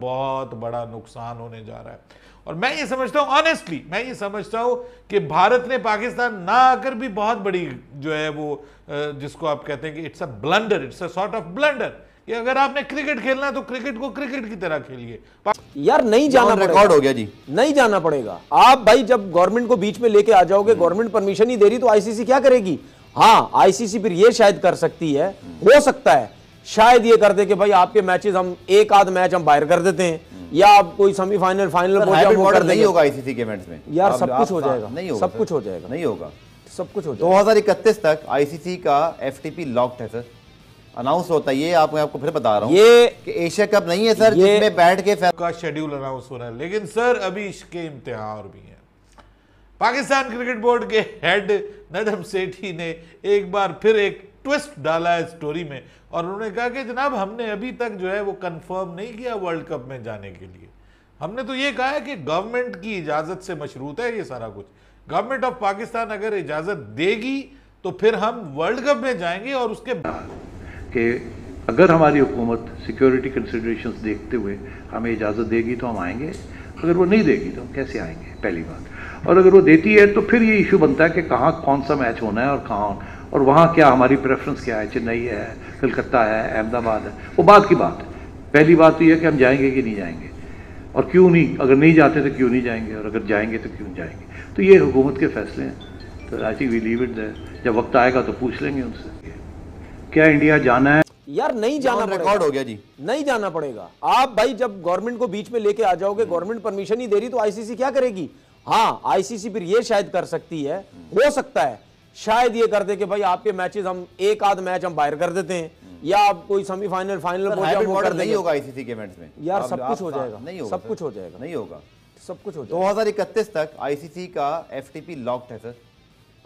बहुत बड़ा नुकसान होने जा रहा है। और मैं ये समझता हूँ ऑनेस्टली मैं ये समझता हूँ कि भारत ने पाकिस्तान ना आकर भी बहुत बड़ी जो है वो जिसको आप कहते हैं कि it's a blunder it's a sort of blunder कि अगर आपने क्रिकेट खेलना है तो क्रिकेट को क्रिकेट की तरह खेलिए। यार नहीं जाना रिकॉर्ड हो गया जी। नहीं जाना पड़ेगा। आप भाई जब गवर्नमेंट को बीच में लेके आ जाओगे गवर्नमेंट परमिशन ही दे रही तो आईसीसी क्या करेगी? हाँ आईसीसी फिर ये शायद कर सकती है। हो सकता है। शायद ये कर दे कि भाई आपके मैचेस हम एक आध मैच हम बाहर कर देते हैं या आप कोई सेमीफाइनल फाइनल कर नहीं होगा आईसीसी के इवेंट्स में। यार सब कुछ हो जाएगा। नहीं होगा सब कुछ हो जाएगा। नहीं होगा। सब कुछ हो जाएगा। 2031 तक आईसीसी का एफटीपी लॉक्ड है सर अनाउंस होता है ये आप मैं आपको फिर बता रहा हूँ ये कि एशिया कप नहीं है सर जिसमें बैठ के का शेड्यूल अनाउंस हो रहा है। लेकिन सर अभी इसके इम्तिहान भी हैं। पाकिस्तान क्रिकेट बोर्ड के हेड नदम सेठी ने एक बार फिर एक ट्विस्ट डाला है स्टोरी में। और उन्होंने कहा कि जनाब, हमने अभी तक जो है वो कंफर्म नहीं किया वर्ल्ड कप में जाने के लिए। हमने तो ये कहा है कि गवर्नमेंट की इजाज़त से मशरूत है ये सारा कुछ। गवर्नमेंट ऑफ़ पाकिस्तान अगर इजाज़त देगी तो फिर हम वर्ल्ड कप में जाएँगे और उसके बाद। कि अगर हमारी हुकूमत सिक्योरिटी कंसिड्रेशन देखते हुए हमें इजाज़त देगी तो हम आएँगे। अगर वो नहीं देगी तो हम कैसे आएँगे? पहली बात। और अगर वो देती है तो फिर ये इशू बनता है कि कहाँ, कौन सा मैच होना है और कहाँ और वहाँ क्या हमारी प्रेफरेंस क्या है? चेन्नई है कलकत्ता है अहमदाबाद है। वो बात की बात है। पहली बात तो यह कि हम जाएँगे कि नहीं जाएँगे? और क्यों नहीं? अगर नहीं जाते तो क्यों नहीं जाएँगे? और अगर जाएँगे तो क्यों जाएँगे? तो ये हुकूमत के फैसले हैं। तो I think we leave it जब वक्त आएगा तो पूछ लेंगे उनसे। क्या इंडिया जाना है? यार नहीं जाना रिकॉर्ड हो गया जी। नहीं जाना पड़ेगा। आप भाई जब गवर्नमेंट को बीच में लेके आ जाओगे गवर्नमेंट परमिशन ही दे रही तो आईसीसी क्या करेगी? हाँ आईसीसी फिर ये शायद कर सकती है। हो सकता है। शायद ये कर दे कि भाई आपके मैचेस हम एक आध मैच हम बाहर कर देते हैं या आप कोई सेमीफाइनल फाइनल कर नहीं होगा आईसीसी के इवेंट्स में। यार सब कुछ हो जाएगा। नहीं होगा सब कुछ हो जाएगा। नहीं होगा। सब कुछ हो जाएगा। 2031 तक आईसीसी का एफटीपी लॉक्ड है सर।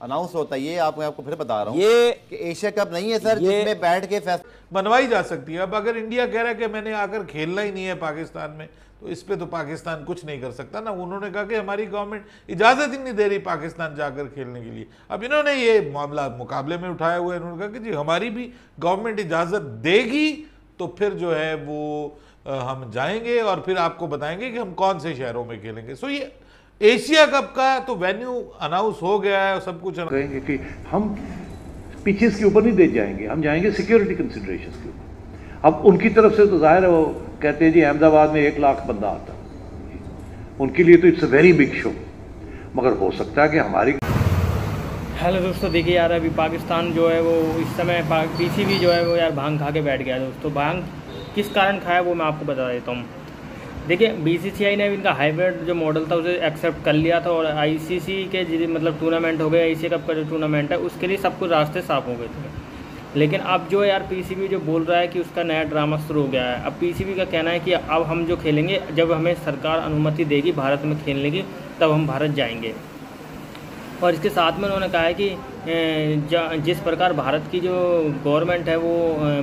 अनाउंस होता है ये आप मैं आपको फिर बता रहा हूँ ये कि एशिया कप नहीं है सर जिसमें बैठ के फैसला बनवाई जा सकती है। अब अगर इंडिया कह रहा है कि मैंने आकर खेलना ही नहीं है पाकिस्तान में तो इस पर तो पाकिस्तान कुछ नहीं कर सकता। ना, उन्होंने कहा कि हमारी गवर्नमेंट इजाज़त ही नहीं दे रही पाकिस्तान जाकर खेलने के लिए। अब इन्होंने ये मामला मुकाबले में उठाया हुआ है, इन्होंने कहा कि जी, हमारी भी गवर्नमेंट इजाज़त देगी तो फिर जो है वो हम जाएँगे और फिर आपको बताएँगे कि हम कौन से शहरों में खेलेंगे। सो ये एशिया कप का तो वेन्यू अनाउंस हो गया है सब कुछ कहेंगे कि हम पिचेस के ऊपर नहीं दे जाएँगे, हम जाएँगे सिक्योरिटी कंसिडरेशन के ऊपर। अब उनकी तरफ़ से तो ज़ाहिर है वो कहते हैं जी, अहमदाबाद में एक लाख बंदा आता। उनके लिए तो it's a very big show मगर हो सकता है कि हमारी हेलो दोस्तों, देखिए यार, अभी पाकिस्तान जो है वो इस समय पीसी भी जो है वो यार भाँग खा के बैठ गया दोस्तों। भाँग किस कारण खाया वो मैं आपको बता देता हूँ। देखिए बीसीसीआई ने इनका हाइब्रिड जो मॉडल था उसे एक्सेप्ट कर लिया था और आईसीसी के मतलब टूर्नामेंट हो गए एशिया कप का जो टूर्नामेंट है, उसके लिए सब कुछ रास्ते साफ़ हो गए थे। लेकिन अब जो यार पीसीबी जो बोल रहा है कि उसका नया ड्रामा शुरू हो गया है। अब पीसीबी का कहना है कि अब हम जो खेलेंगे, जब हमें सरकार अनुमति देगी भारत में खेलने की, तब हम भारत जाएँगे। और इसके साथ में उन्होंने कहा है कि जिस प्रकार भारत की जो गवर्नमेंट है वो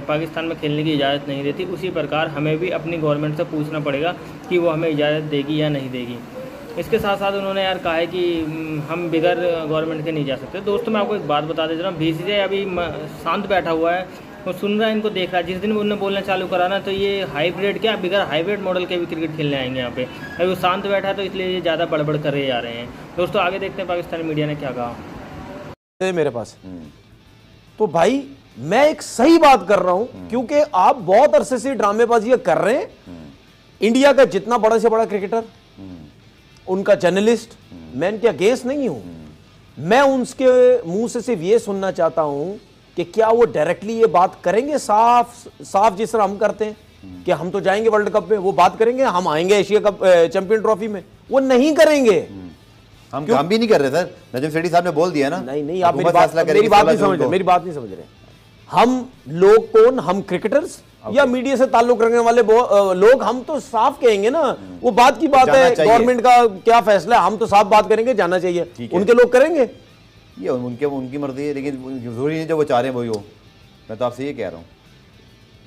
पाकिस्तान में खेलने की इजाज़त नहीं देती, उसी प्रकार हमें भी अपनी गवर्नमेंट से पूछना पड़ेगा कि वो हमें इजाज़त देगी या नहीं देगी। इसके साथ साथ उन्होंने यार कहा है कि हम बिगर गवर्नमेंट के नहीं जा सकते। दोस्तों मैं आपको एक बात बता दे रहा हूँ बी अभी शांत बैठा हुआ है। वो सुन रहा है इनको देख रहा है। जिस दिन उन्होंने बोलना चालू करा ना तो ये हाइब्रिड क्या बिगर हाइब्रिड मॉडल के भी क्रिकेट खेलने आएँगे यहाँ पे। अभी वो शांत बैठा है तो इसलिए ये ज़्यादा बड़बड़ कर रहे जा रहे हैं। दोस्तों आगे देखते हैं पाकिस्तानी मीडिया ने क्या कहा। मेरे पास। हम्म। तो भाई मैं एक सही बात कर रहा हूँ हम्म। क्योंकि आप बहुत अरसे से ड्रामेबाजी कर रहे हैं। हम्म। इंडिया का जितना बड़ा से बड़ा क्रिकेटर उनका जर्नलिस्ट मैं इनके अगेंस्ट नहीं हूँ। मैं उनके मुँह से सिर्फ़ ये सुनना चाहता हूँ कि क्या वो डायरेक्टली ये बात करेंगे साफ़ साफ़ जिस तरह हम करते हैं कि हम तो जाएँगे वर्ल्ड कप में वो बात करेंगे हम आएँगे एशिया कप चैंपियन ट्रॉफी में। वो नहीं करेंगे। हम काम भी नहीं कर रहे सर। नजम सेठी साहब ने बोल दिया ना नहीं नहीं आप मेरी बात मेरी बात नहीं समझ रहे मेरी बात नहीं समझ रहे। हम लोग कौन? हम क्रिकेटर्स या मीडिया से ताल्लुक रखने वाले लोग हम तो साफ़ कहेंगे ना वो बात की बात है गवर्नमेंट का क्या फैसला है हम तो साफ़ बात करेंगे जाना चाहिए। उनके लोग करेंगे? ये उनके उनकी मर्ज़ी है लेकिन ज़रूरी है जो वो चाह रहे हैं वही हो मैं तो आपसे ये कह रहा हूँ।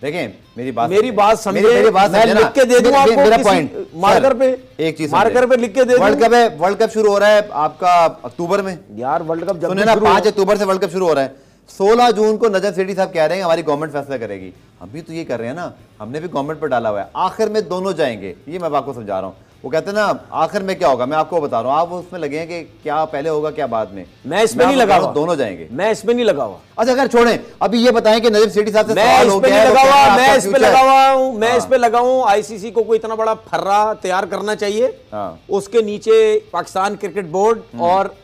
देखें मेरी बात मेरी बात समझे मेरी बात मैं लिख के दे दूँ आपको मेरा पॉइंट मार्कर पे एक चीज़ मार्कर पे लिख के दे वर्ल्ड कप है वर्ल्ड कप शुरू हो रहा है आपका अक्टूबर में। यार वर्ल्ड कप जब ना पाँच अक्टूबर से वर्ल्ड कप शुरू हो रहा है। सोलह जून को नजम सेठी साहब कह रहे हैं हमारी गवर्नमेंट फैसला करेगी। हम भी तो ये कर रहे हैं ना हमने भी गवर्नमेंट पर डाला हुआ है। आखिर में दोनों जाएँगे ये मैं आपको समझा रहा हूँ। वो कहते हैं ना आखिर में क्या होगा मैं आपको बता रहा हूँ आप उसमें लगे हैं कि क्या पहले होगा क्या बाद में। मैं इसमें नहीं लगा हुआ दोनों जाएँगे। मैं इसमें नहीं लगा हुआ अच्छा अगर छोड़े अभी ये बताएँ कि नजीब सेठी साहब से मैं इस पे लगा हुआ मैं इस पे लगा हुआ हूँ मैं इस। पे लगा हूँ आईसीसी को कोई इतना बड़ा फर्रा तैयार करना चाहिए। हाँ। उसके नीचे पाकिस्तान क्रिकेट बोर्ड हम्म। और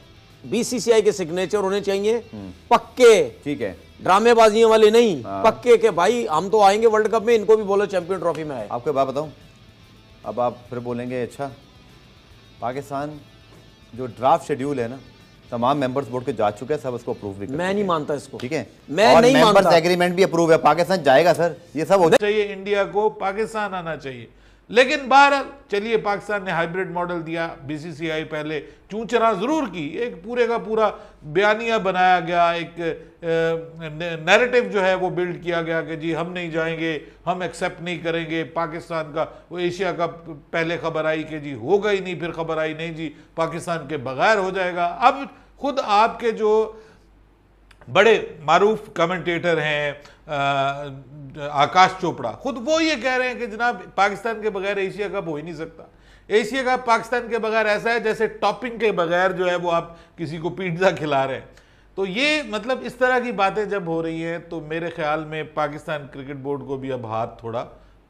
बीसीसीआई के सिग्नेचर होने चाहिए। हम्म। पक्के ठीक है। ड्रामेबाजियों वाले नहीं हाँ। पक्के के भाई हम तो आएँगे वर्ल्ड कप में इनको भी बोलो चैंपियन ट्रॉफी में आए। आपको बात बताऊँ? अब आप फिर बोलेंगे अच्छा पाकिस्तान जो ड्राफ्ट शेड्यूल है ना तमाम मेंबर्स बोर्ड के जा चुके हैं सब उसको अप्रूव भी मैं नहीं मानता इसको। ठीक है? मैं और नहीं मानता। एग्रीमेंट भी अप्रूव है। पाकिस्तान जाएगा सर ये सब हो चाहिए इंडिया को पाकिस्तान आना चाहिए। लेकिन बहरहाल, चलिए पाकिस्तान ने हाइब्रिड मॉडल दिया बीसीसीआई पहले चूचना ज़रूर की, एक पूरे का पूरा बयानिया बनाया गया, एक नैरेटिव जो है वो बिल्ड किया गया कि जी हम नहीं जाएँगे, हम एक्सेप्ट नहीं करेंगे, पाकिस्तान का, वो एशिया का पहले खबर आई कि जी होगा ही नहीं, फिर खबर आई नहीं जी, पाकिस्तान के बगैर हो जाएगा। अब खुद आपके जो बड़े मरूफ कमेंटेटर हैं आकाश चोपड़ा, खुद वो ये कह रहे हैं कि जनाब, पाकिस्तान के बगैर एशिया कप हो ही नहीं सकता। एशिया कप पाकिस्तान के बगैर ऐसा है जैसे टॉपिंग के बगैर जो है वो आप किसी को पिज़्ज़ा खिला रहे हैं। तो ये मतलब इस तरह की बातें जब हो रही हैं तो मेरे ख्याल में पाकिस्तान क्रिकेट बोर्ड को भी अब हाथ थोड़ा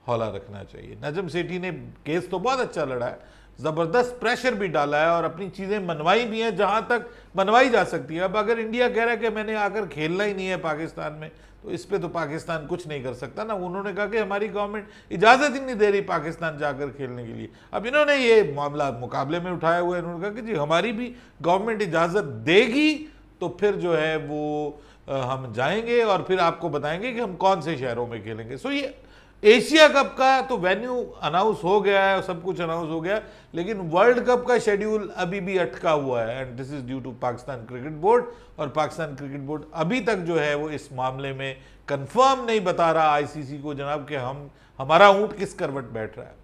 हौला रखना चाहिए। नजम सेठी ने केस तो बहुत अच्छा लड़ा है, ज़बरदस्त प्रेशर भी डाला है और अपनी चीज़ें मनवाई भी हैं, जहाँ तक मनवाई जा सकती है। अब अगर इंडिया कह रहा है कि मैंने आकर खेलना ही नहीं है पाकिस्तान में तो इस पर तो पाकिस्तान कुछ नहीं कर सकता ना। उन्होंने कहा कि हमारी गवर्नमेंट इजाज़त ही नहीं दे रही पाकिस्तान जाकर खेलने के लिए। अब इन्होंने ये मामला मुकाबले में उठाया हुआ है। इन्होंने कहा कि जी, हमारी भी गवर्नमेंट इजाज़त देगी तो फिर जो है वो हम जाएँगे और फिर आपको बताएँगे कि हम कौन से शहरों में खेलेंगे। सो ये एशिया कप का तो वेन्यू अनाउंस हो गया है, सब कुछ अनाउंस हो गया, लेकिन वर्ल्ड कप का शेड्यूल अभी भी अटका हुआ है and this is due to Pakistan cricket board और पाकिस्तान क्रिकेट बोर्ड अभी तक जो है वो इस मामले में कंफर्म नहीं बता रहा आईसीसी को, जनाब, कि हम, हमारा ऊँट किस करवट बैठ रहा है।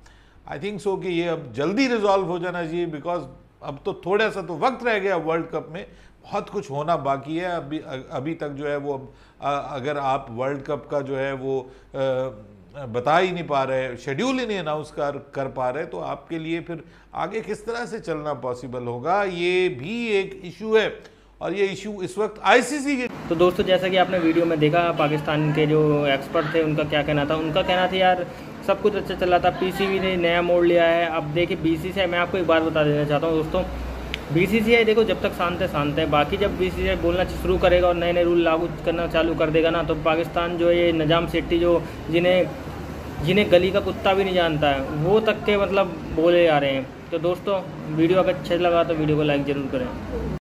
आई थिंक सो कि ये अब जल्दी रिजॉल्व हो जाना चाहिए बिकॉज़ अब तो थोड़ा सा तो वक्त रह गया वर्ल्ड कप में, बहुत कुछ होना बाकी है, अभी अभी तक जो है वो अगर आप वर्ल्ड कप का जो है वो बता ही नहीं पा रहे शेड्यूल ही नहीं अनाउंस कर कर पा रहे तो आपके लिए फिर आगे किस तरह से चलना पॉसिबल होगा, ये भी एक इशू है। और ये इशू इस वक्त आईसीसी के तो दोस्तों, जैसा कि आपने वीडियो में देखा, पाकिस्तान के जो एक्सपर्ट थे, उनका क्या कहना था? उनका कहना था, यार, सब कुछ अच्छा चल रहा था पीसीबी ने नया मोड़ लिया है। अब देखिए बीसीसीआई मैं आपको एक बात बता देना चाहता हूँ, दोस्तों बीसीसीआई देखो, जब तक शांत है शांत है। बाकी जब बीसीसीआई बोलना शुरू करेगा और नए नए रूल लागू करना चालू कर देगा ना तो पाकिस्तान जो ये निज़ाम सेट्टी जो, जिन्हें जिन्हें गली का कुत्ता भी नहीं जानता है, वो तक के मतलब बोले जा रहे हैं। तो दोस्तों, वीडियो अगर अच्छा लगा तो वीडियो को लाइक ज़रूर करें।